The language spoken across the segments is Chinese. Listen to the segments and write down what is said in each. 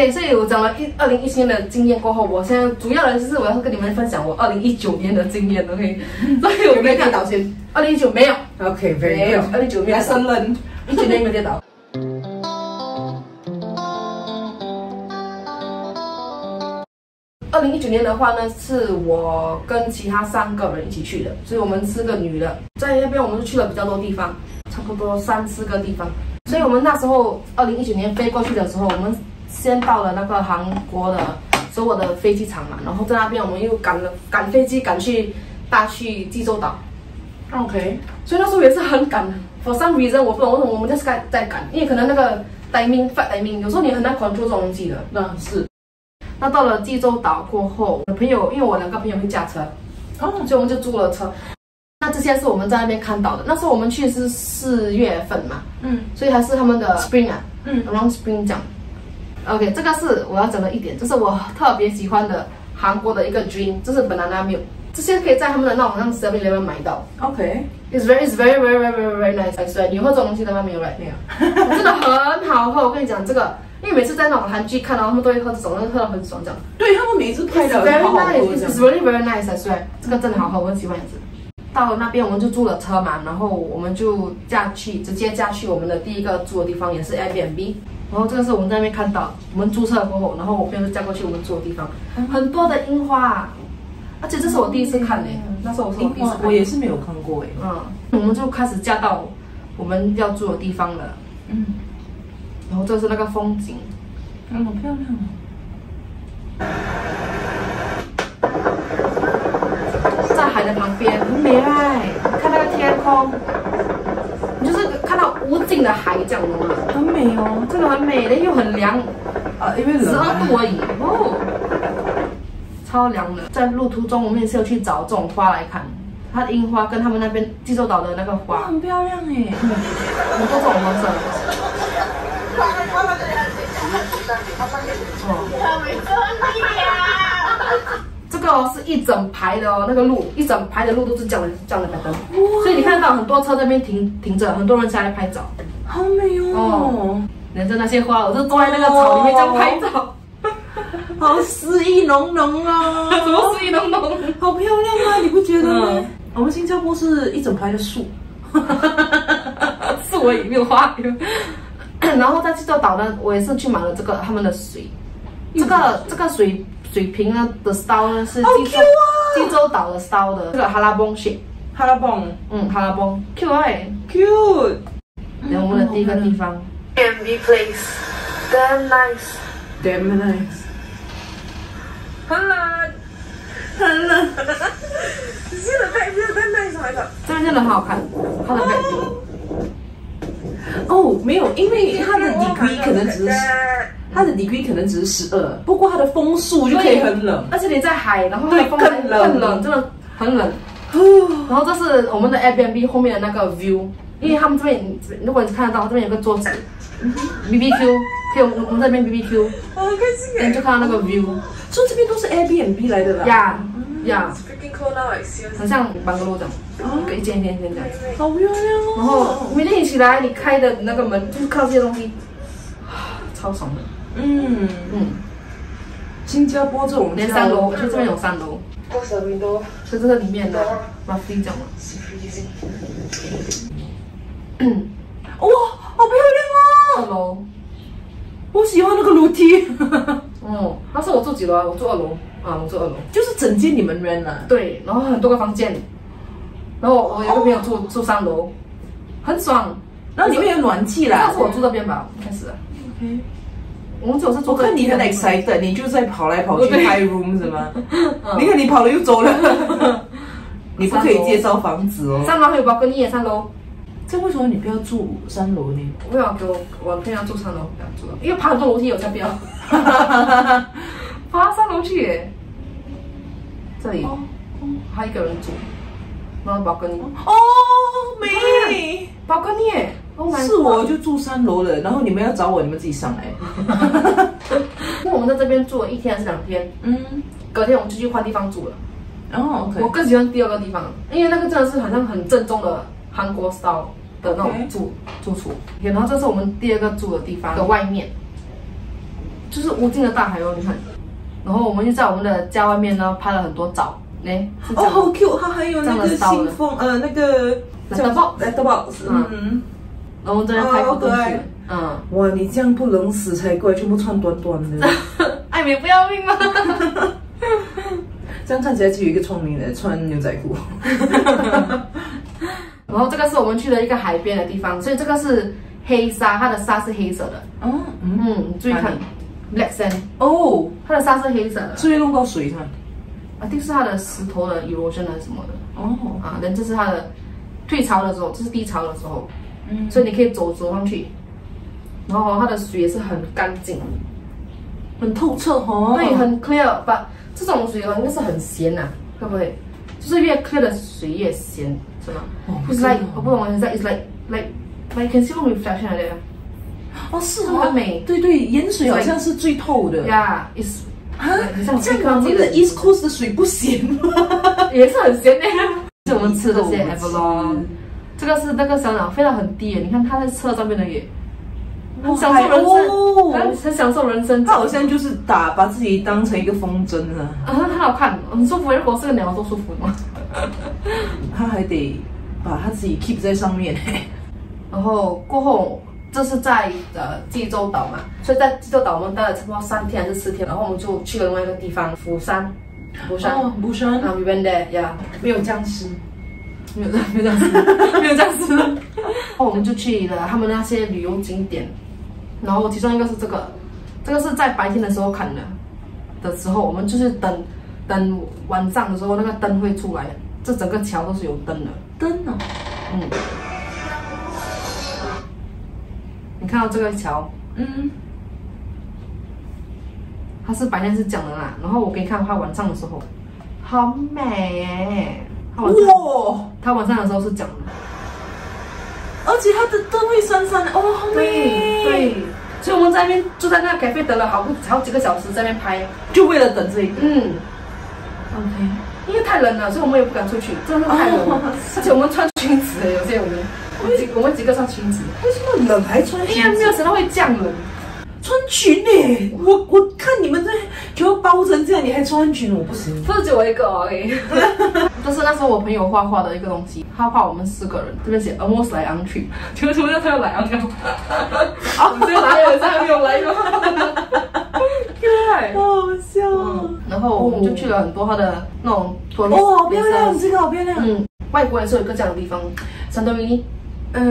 OK，所以我讲了一二零一七年的经验过后，我现在主要的就是我要跟你们分享我二零一九年的经验，OK？所以我有没有跌倒先二零一九没有，？OK，没有，二零一九没有跌倒，lesson learned。一九年没有跌倒。二零一九年的话呢，是我跟其他三个人一起去的，所以我们四个女的，在那边我们就去了比较多地方，差不多三四个地方。所以我们那时候二零一九年飞过去的时候，我们先到了那个韩国的所有的飞机场嘛，然后在那边我们又赶了赶飞机赶去搭去济州岛，OK，所以那时候也是很赶，for some reason 我不懂为什么我们就是在在赶，因为可能那个 timing flight timing 有时候你很难 control 这种东西的。那是那到了济州岛过后，我的朋友因为我两个朋友会驾车，哦，所以我们就租了车。那这些是我们在那边看到的。那时候我们去是四月份嘛，嗯所以还是他们的 spring 啊，嗯，around spring 这样。OK，这个是我要讲的一点，就是我特别喜欢的韩国的一个 dream，这是 banana milk，这些可以在他们的那种像 Seven Eleven 买到。，OK，It's very, it's very, very, very, very, very nice. I swear，你有喝这种东西的吗？没有，right？没有，真的很好喝。我跟你讲，这个，因为每次在那种韩剧看到他们都会喝这种，喝到很爽这样。对他们每次拍的 very 好好喝 nice. 这 It's 样。really very nice. I swear，这个真的好喝，我很喜欢。到了那边我们就租了车嘛，然后我们就驾去，直接驾去我们的第一个住的地方，也是 Airbnb。然后这个是我们在那边看到，我们注册过后，然后我朋友就嫁过去我们住的地方，很多的樱花，而且这是我第一次看诶，那时候我是我第一次看。我也是没有看过哎。嗯，我们就开始嫁到我们要住的地方了。嗯，然后这是那个风景，嗯，好漂亮哦。在海的旁边，很美哎！你看那个天空，无尽的海这样的嘛，很美哦。真的很美的，又很凉，啊，因为十二。度而已哦，超凉的。在路途中，我们也是有去找这种花来看，它的樱花跟他们那边济州岛的那个，花，很漂亮哎。很多这种黄色的。哦。这个哦是一整排的哦，那个路一整排的路都是这样的这样的摆灯，所以你看到很多车在那边停停着，很多人下来拍照。好美哦。连着那些花，我就坐在那个草里面这样拍照，好诗意浓浓啊！什么诗意浓浓。好漂亮啊！你不觉得吗？嗯我们新加坡是一整排的树。是我也没有花。然后在济州岛呢，我也是去买了这个他们的水，这个这个水水平呢的 style 呢是好济州济州岛的 style 的这个哈拉崩 shape，哈拉邦。嗯，哈拉崩 Q 爱。，cute。然后我们的第一个地方，MV place，damn nice，Damn nice。很冷，很冷。这边真的很好看，它的 back 哦，没有，因为它的 degree 可能只是它的 degree 可能只是十二，不过它的风速就可以很冷。而且你在海，然后它对的风更冷更冷，真的很冷。然后这是我们的 Airbnb 后面的那个 view，因为他们这边，如果你看得到，这边有个桌子，BBQ，可以我们我们这边 BBQ，好开心你就看到那个 view，所以这边都是 Airbnb 来的啦。呀呀.很像邦格罗这样，一间一间一间这样。好漂亮哦。然后每天你起来，你开的那个门就是看到这些东西，啊超爽的。嗯，嗯，新加坡这种连三楼，就这边有三楼以这个里面的样嘛。哇，好漂亮啊！二楼，我喜欢那个楼梯，哦，那是我住几楼啊？我住二楼啊，我住二楼。就是整间你们 rent 啊。对，然后很多个房间，然后我有个朋友住住三楼，很爽。然后里面有暖气啦那是。我住这边吧，开始啊。OK 我们只有是住我看你很 excited，你就在跑来跑去对 high room 是吗？嗯。你看你跑了又走了，你不可以介绍房子哦。三楼。还有包跟耶，三楼。这为什么你不要住三楼呢？我要给我我朋友住三楼，不要住了，因为爬很多楼梯，我才不要爬三楼去耶。这里。哦还有一个人住，然后包跟你，哦，美，包跟你耶，Oh 是我就住三楼了，然后你们要找我，你们自己上来。那我们在这边住了一天还是两天，嗯，隔天我们就去换地方住了。然后 OK，我更喜欢第二个地方，因为那个真的是好像很正宗的韩国 style 的那种住住处。然后这是我们第二个住的地方的外面，就是无尽的大海哦，你看。然后我们就在我们的家外面呢拍了很多照，呢，是这哦，样好 Q，它还有那个信封，呃，那个 Letter box letter box，嗯，然后在那拍哦好东西。好可爱，嗯，哇，你这样不冷死才怪，全部穿短短的，爱美不要命吗？这样看起来只有一个聪明人穿牛仔裤。然后这个是我们去的一个海边的地方，所以这个是黑沙，它的沙是黑色的，哦，嗯，嗯，你注意看，black sand，哦，它的沙是黑色的，注意弄到水它。啊，定是它的石头的 erosion 还是什么的。哦，啊，人这是它的退潮的时候，这是低潮的时候，嗯，所以你可以走走上去，然后它的水也是很干净，很透彻哦。对，很 clear。把这种水哦，应该是很咸呐、会不会？就是越 clear 的水越咸，是吗？哦不是 like 我不懂，is like is like like like you can see one reflection 来的哦是很哦，美对对，盐水好像是最透的。，Yeah，is 啊很像这样我们的 East Coast 的水不咸吗？也是很咸的。是我们吃这些我们 abalone，吃这个是那个小鸟飞得很低耶，你看它在车上面的也很享受人哦生，很很享受人生。它好像就是打把自己当成一个风筝啊，啊，很好看，很舒服。如果是个鸟，多舒服吗？它还得把它自己 keep 在上面。然后过后，这是在呃济州岛嘛，所以在济州岛我们待了差不多三天还是四天，然后我们就去了另外一个地方，釜山。釜山哦，釜山啊，we went there，yeah，没有僵尸。没有没有这样子，没有这样子。然后我们就去了他们那些旅游景点，然后其中一个是这个，这个是在白天的时候看的的时候，我们就是等等晚上的时候那个灯会出来，这整个桥都是有灯的。灯啊，嗯，你看到这个桥，嗯，它是白天是这样的啦，然后我给你看它晚上的时候，好美哇，他晚上的时候是讲的。而且他的灯会闪闪的，哦，好对美。对，所以我们在那边就在那咖啡等了好好几个小时，在那边拍。就为了等这一个。嗯，OK，因为太冷了，所以我们也不敢出去，真的是太冷了。哦而且我们穿裙子的，有些我们我们几我们几个穿裙子，为什么冷还穿因为没有想到会降冷。穿裙呢？我我看你们这全部包成这样，你还穿裙，我不行。不是只有我一个而已。但是那时候我朋友画画的一个东西，他画我们四个人，这边写 almost like on trip，结果什么叫他要 来 on trip？啊，这个哪有人还没有来过？对。好好笑哦。然后我们就去了很多他的那种托哦，好漂亮，这个好漂亮。嗯，外国人是有一个这样的地方，三多米呃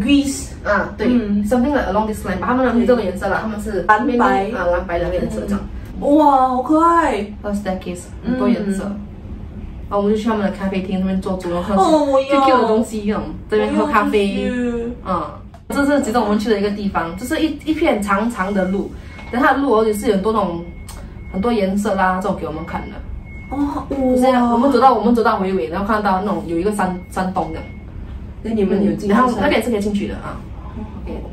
，Greece，啊，对、嗯 s o m e t h i n g like along this line，把他们的这种颜色啦，他们是蓝白啊，蓝白两个颜色这样，哇，好可爱。还有 staircase 很多颜色。然后我们就去他们的咖啡厅那边坐坐，然后哦我要 Q Q 的东西那种，这边喝咖啡。嗯嗯，这是其中我们去的一个地方，就是一一片长长的路，但它的路而且是有很多那种很多颜色啦，这种给我们看的。哦，就是这样，我们走到我们走到尾尾，然后看到那种有一个山山洞的，那你们有进去然后山那边是可以进去的啊。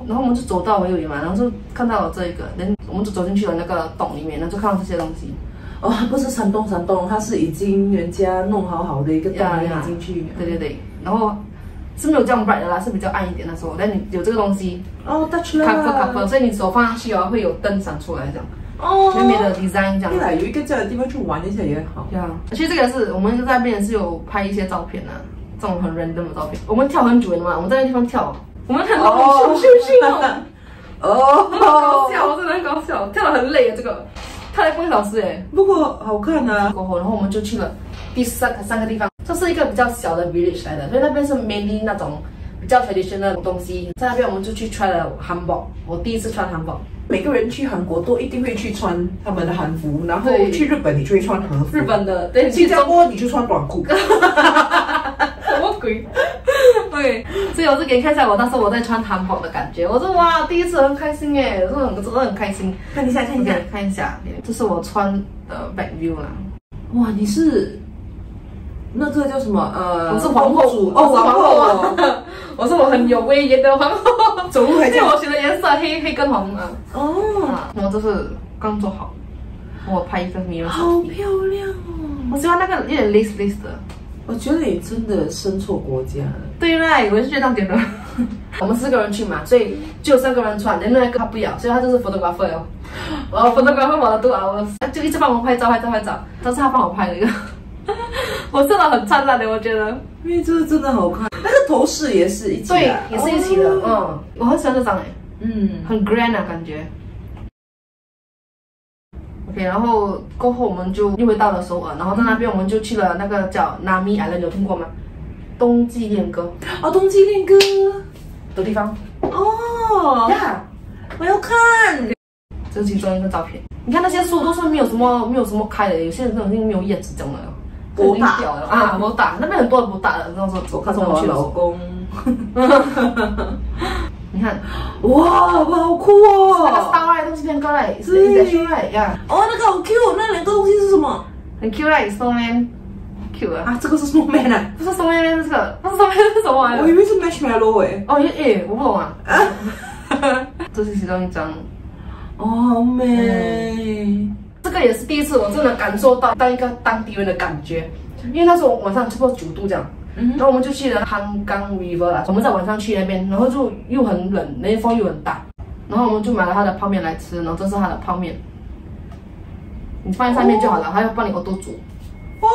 然后我们就走到尾尾嘛，然后就看到了这一个，然后我们就走进去了那个洞里面，然后就看到这些东西。哦，不是山洞山洞，它是已经人家弄好好的一个洞，你进去。对对对，然后是没有这样 bright 的啦，是比较暗一点的时候，但你有这个东西哦，touch 啦 cover cover，所以你手放上去哦，会有灯闪出来这样，哦，美美的 design 这样对。啦，有一个这样的地方去玩一下也好。对啊，其实这个是我们在那边是有拍一些照片啊，这种很 random 的照片。我们跳很久的嘛，我们在那地方跳，我们很哦咻咻咻哦，很搞哦，笑，真的很搞笑，跳得很累啊，这个跳了半个小时哎。不过好看啊。过后，然后我们就去了第三个三个地方，这是一个比较小的 village 来的，所以那边是 mainly 那种比较 traditional 的东西。在那边我们就去 try 了韩服，我第一次穿韩服。每个人去韩国都一定会去穿他们的韩服，然后去日本你就会穿和服，日本的对，新加坡你就穿短裤。什么鬼？对，所以我就给你看一下我当时我在穿韩服的感觉。我说哇，第一次很开心哎，真的很真的很开心。看一下，看一下看一下，这是我穿的 back view 啦。哇，你是那个叫什么？呃，我是皇后，主我是皇后！我是我很有威严的皇后。走路还我选的颜色黑黑跟红啊。哦，啊，我这是刚做好，我拍一个 mirror 好漂亮哦！我喜欢那个有点 lace lace 的。我觉得你真的生错国家了。对啦，我是觉得这样觉得。我们四个人去嘛，所以就有三个人穿，另外一个他不要，所以他就是 photographer 哦。我 photographer 我的 two hours，就一直帮我拍照拍照拍照，都是他帮我拍了一个。我真的很灿烂的，我觉得。因为这个真的好看，那个头饰也是一起的，对，也是一起的。哦嗯，我很喜欢这张诶，嗯，很 grand 啊感觉。OK，然后过后我们就又回到了首尔，然后在那边我们就去了那个叫 Nami Island，有听过吗？冬季恋歌。哦，冬季恋歌，的地方。哦，呀，我要看，这是其中一个照片。你看那些树都是没有什么没有什么开的，有些人那种没有叶子这样的，不大已经掉了。啊，不大，那边很多人不大的，那时候我看到我老公，你看，哇，好酷那个哦！Starlight 东西变高嘞，是对 is that right？呀，哦，那个好 Q，那两个东西是什么？很 cute 嘞啊，啊，这个是 Snowman 啊，不是 Snowman 这个，不是 Snowman 是什么玩意儿？我以为是 Marshmallow 哎。哦耶耶，我不懂啊。啊这是其中一张，哦，好美。这个也是第一次我真的感受到当一个当地人的感觉，因为那时候晚上差不多九度这样。嗯然后我们就去了汉江 River 啦，我们在晚上去那边，然后就又很冷，那边风又很大，然后我们就买了他的泡面来吃，然后这是他的泡面，你放在上面就好了，他要帮你 auto 煮，哦，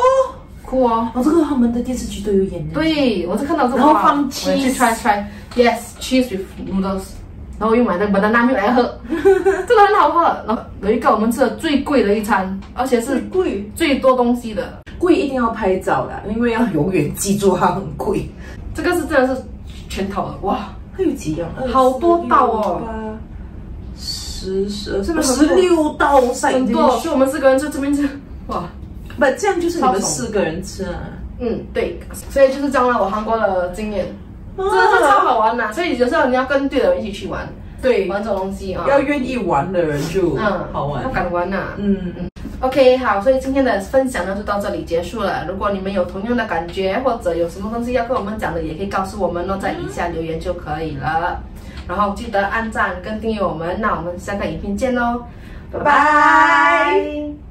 酷哦。哦，这个他们的电视剧都有演的。，对，我是看到这个，然后放哇我也去 cheese try try yes cheese with noodles，然后又买那个 banana milk 来喝，真 的很好喝。然后有一个我们吃的最贵的一餐，而且是贵。最多东西的，贵一定要拍照啦，因为要永远记住它很贵。这个是真的是全套的。哇。它有几样？好多道哦。十十二，真的很十六道塞进很多，去所以我们四个人在这边吃，哇，不，这样就是你们四个人吃啊。嗯，对，所以就是这样了，我韩国的经验，真的是超好玩呐、所以有时候你要跟对的人一起去玩，对，玩这种东西啊，要愿意玩的人就嗯好玩。要。敢玩呐、嗯。嗯，OK，好，所以今天的分享呢就到这里结束了。如果你们有同样的感觉，或者有什么东西要跟我们讲的，也可以告诉我们哦，在以下留言就可以了。然后记得按赞跟订阅我们，那我们下个影片见喽，拜拜